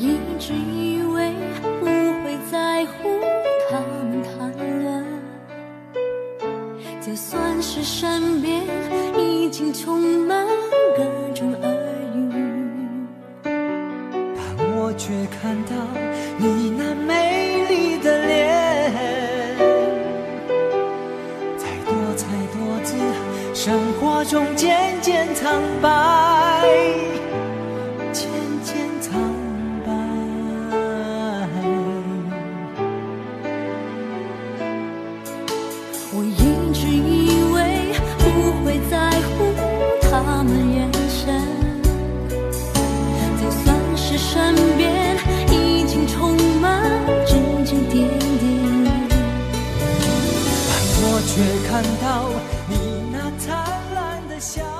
一直以为不会在乎他们谈论，就算是身边已经充满各种耳语，但我却看到你那美丽的脸。再多才多姿，生活中渐渐苍白。我一直以为不会在乎他们眼神，就算是身边已经充满指指点点，但我却看到你那灿烂的笑。